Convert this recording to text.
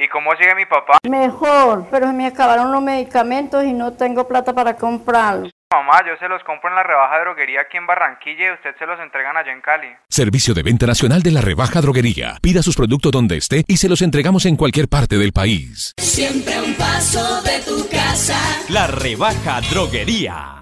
¿Y cómo sigue mi papá? Mejor, pero se me acabaron los medicamentos y no tengo plata para comprarlos. Mamá, yo se los compro en la rebaja droguería aquí en Barranquilla y usted se los entregan allá en Cali. Servicio de venta nacional de la rebaja droguería. Pida sus productos donde esté y se los entregamos en cualquier parte del país. Siempre un paso de tu casa. La rebaja droguería.